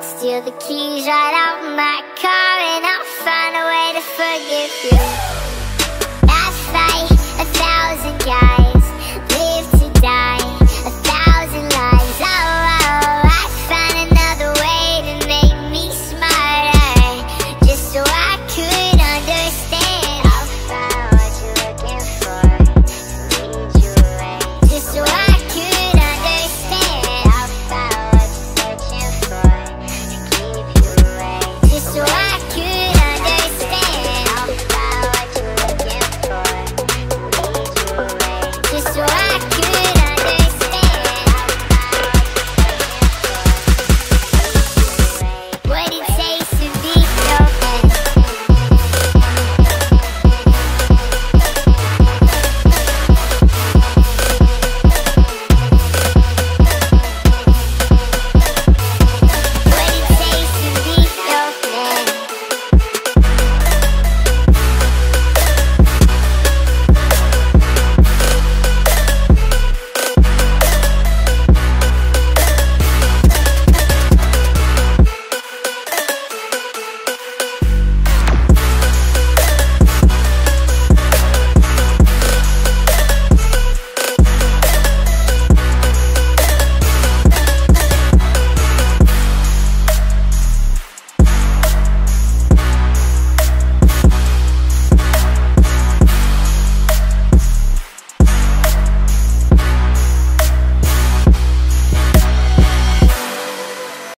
Steal the keys right out my car.